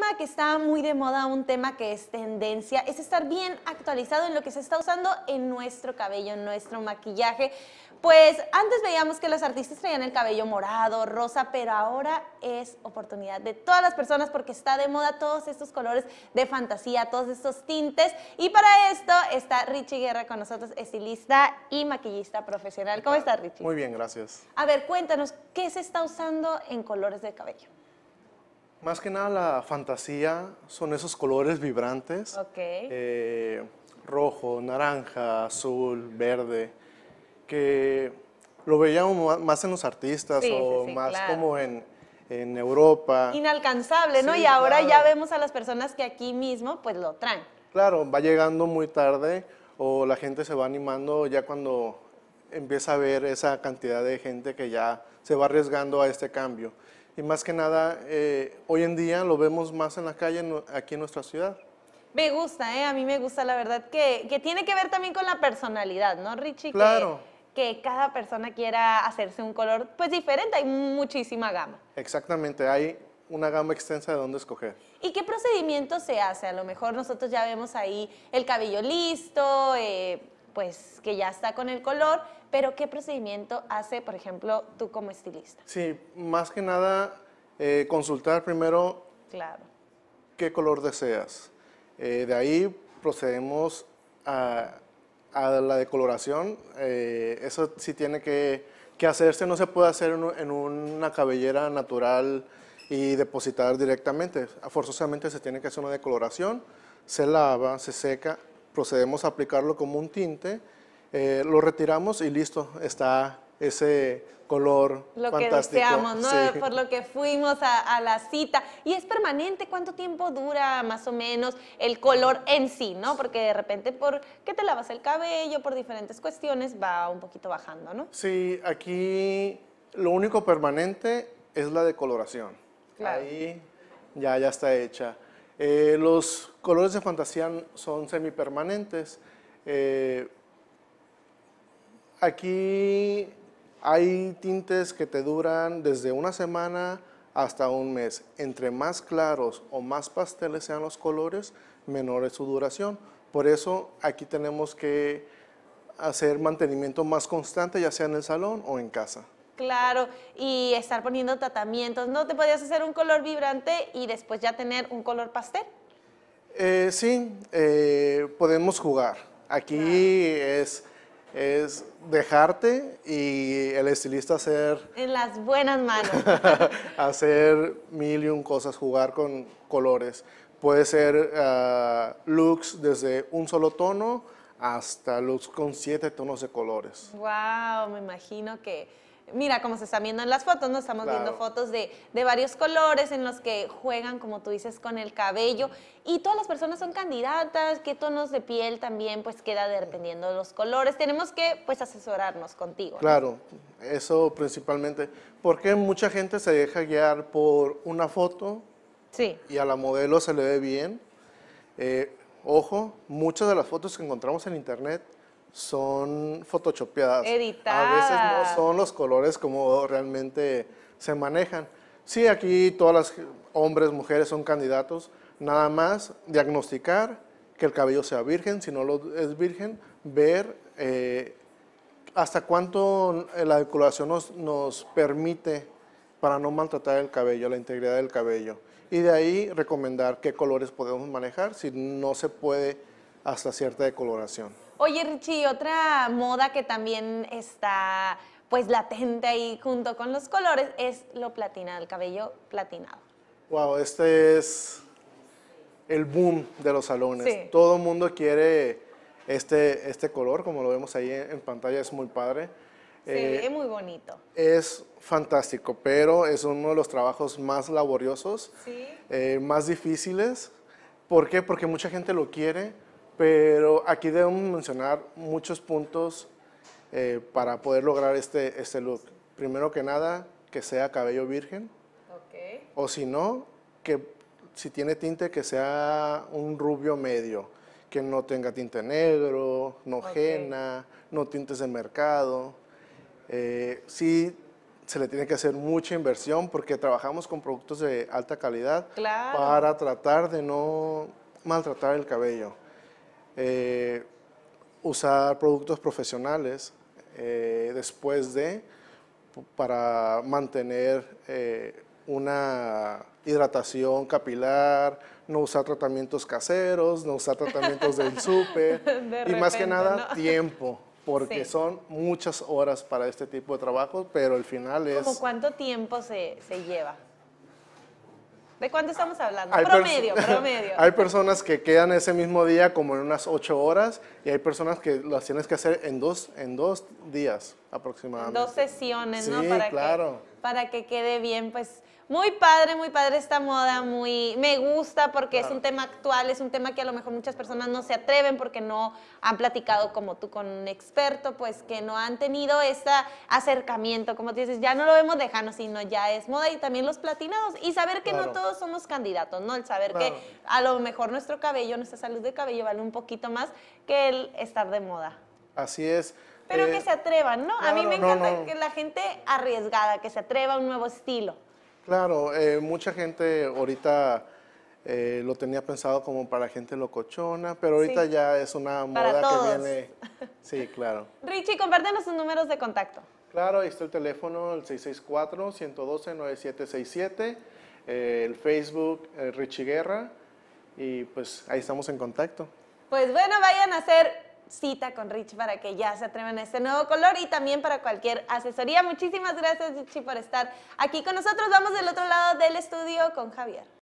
tema que está muy de moda, un tema que es tendencia, es estar bien actualizado en lo que se está usando en nuestro cabello, en nuestro maquillaje. Pues antes veíamos que los artistas traían el cabello morado, rosa, pero ahora es oportunidad de todas las personas porque está de moda todos estos colores de fantasía, todos estos tintes. Y para esto está Richie Guerra con nosotros, estilista y maquillista profesional. ¿Cómo estás, Richie? Muy bien, gracias. A ver, cuéntanos, ¿qué se está usando en colores de cabello? Más que nada la fantasía son esos colores vibrantes. Eh, rojo, naranja, azul, verde, que lo veíamos más en los artistas Sí, o sí, sí, más claro. como en, en Europa. Inalcanzable, ¿no? Y ahora claro. ya vemos a las personas que aquí mismo pues lo traen. Claro, va llegando muy tarde o la gente se va animando ya cuando empieza a ver esa cantidad de gente que ya se va arriesgando a este cambio. Y más que nada, eh, hoy en día lo vemos más en la calle en- aquí en nuestra ciudad. Me gusta, ¿eh? A mí me gusta, la verdad, que, que tiene que ver también con la personalidad, ¿no, Richie? Que- Claro. Que, cada persona quiera hacerse un color, pues diferente, hay muchísima gama. Exactamente, hay una gama extensa de dónde escoger. ¿Y qué procedimiento se hace? A lo mejor nosotros ya vemos ahí el cabello listo, eh, pues que ya está con el color, pero ¿qué procedimiento hace, por ejemplo, tú como estilista? Sí, más que nada, eh, consultar primero Claro. qué color deseas. Eh, de ahí procedemos a, a la decoloración. Eh, eso sí tiene que, que hacerse, no se puede hacer en, en una cabellera natural y depositar directamente. Forzosamente se tiene que hacer una decoloración, se lava, se seca, procedemos a aplicarlo como un tinte, eh, lo retiramos y listo, está ese color Lo que fantástico. deseamos, ¿no? Sí. Por lo que fuimos a, a la cita. ¿Y es permanente? ¿Cuánto tiempo dura más o menos el color en sí, no? Porque de repente por que te lavas el cabello, por diferentes cuestiones, va un poquito bajando, ¿no? Sí, aquí lo único permanente es la decoloración. Claro. Ahí ya, ya está hecha. Eh, los colores de fantasía son semipermanentes. Eh, aquí hay tintes que te duran desde una semana hasta un mes. Entre más claros o más pasteles sean los colores, menor es su duración. Por eso aquí tenemos que hacer mantenimiento más constante, ya sea en el salón o en casa. Claro, y estar poniendo tratamientos. ¿No te podías hacer un color vibrante y después ya tener un color pastel? Eh, sí, eh, podemos jugar. Aquí es, es dejarte y el estilista hacer, En las buenas manos. hacer mil y un cosas, jugar con colores. Puede ser ah, looks desde un solo tono hasta looks con siete tonos de colores. Wow, me imagino que, mira cómo se están viendo en las fotos, ¿no? Estamos viendo fotos de, de varios colores en los que juegan, como tú dices, con el cabello. Y todas las personas son candidatas, qué tonos de piel también, pues queda dependiendo de los colores. Tenemos que, pues, asesorarnos contigo. ¿no? Claro, eso principalmente. Porque mucha gente se deja guiar por una foto Sí. y a la modelo se le ve bien. Eh, ojo, muchas de las fotos que encontramos en internet son photoshopeadas. A veces no son los colores como realmente se manejan. Sí, aquí todas las hombres, mujeres son candidatos. Nada más diagnosticar que el cabello sea virgen, si no lo es virgen, ver eh, hasta cuánto la decoloración nos, nos permite para no maltratar el cabello, la integridad del cabello. Y de ahí recomendar qué colores podemos manejar si no se puede hasta cierta decoloración. Oye, Richie, otra moda que también está, pues, latente ahí junto con los colores es lo platinado, el cabello platinado. Wow, este es el boom de los salones. Sí. Todo el mundo quiere este, este color, como lo vemos ahí en, en pantalla, es muy padre. Se Eh, ve muy bonito. es fantástico, pero es uno de los trabajos más laboriosos, Sí. eh, más difíciles. ¿Por qué? Porque mucha gente lo quiere, pero aquí debemos mencionar muchos puntos eh, para poder lograr este, este look. Primero que nada, que sea cabello virgen, Ok. o si no, que si tiene tinte, que sea un rubio medio, que no tenga tinte negro, no Ok. henna, no tintes de mercado. Eh, sí, se le tiene que hacer mucha inversión porque trabajamos con productos de alta calidad Claro. para tratar de no maltratar el cabello. Eh, usar productos profesionales eh, después de para mantener eh, una hidratación capilar, no usar tratamientos caseros, no usar tratamientos del súper De y más que nada ¿no? tiempo, porque Sí. son muchas horas para este tipo de trabajo, pero el final es... ¿Como cuánto tiempo se, se lleva? ¿De cuánto estamos hablando? Hay promedio, promedio. hay personas que quedan ese mismo día como en unas ocho horas y hay personas que las tienes que hacer en dos, en dos días aproximadamente. Dos sesiones, ¿no? Sí, Para claro. Que, para que quede bien, pues muy padre, muy padre esta moda, muy me gusta porque es un tema actual, es un tema que a lo mejor muchas personas no se atreven porque no han platicado como tú con un experto, pues que no han tenido este acercamiento, como tú dices, ya no lo vemos lejano, sino ya es moda y también los platinados y saber que no todos somos candidatos, ¿no? El saber Claro. que a lo mejor nuestro cabello, nuestra salud de cabello vale un poquito más que el estar de moda. Así es. Pero Eh, que se atrevan, ¿no? a mí me encanta no. que la gente arriesgada, que se atreva a un nuevo estilo. Claro, eh, mucha gente ahorita eh, lo tenía pensado como para gente locochona, pero ahorita Sí. ya es una moda que viene. Sí, claro. Richie, compártenos tus números de contacto. Claro, ahí está el teléfono, el 664-112-9767, eh, el Facebook, Richie Guerra, y pues ahí estamos en contacto. Pues bueno, vayan a hacer cita con Richie para que ya se atrevan a este nuevo color y también para cualquier asesoría. Muchísimas gracias, Richie, por estar aquí con nosotros. Vamos del otro lado del estudio con Javier.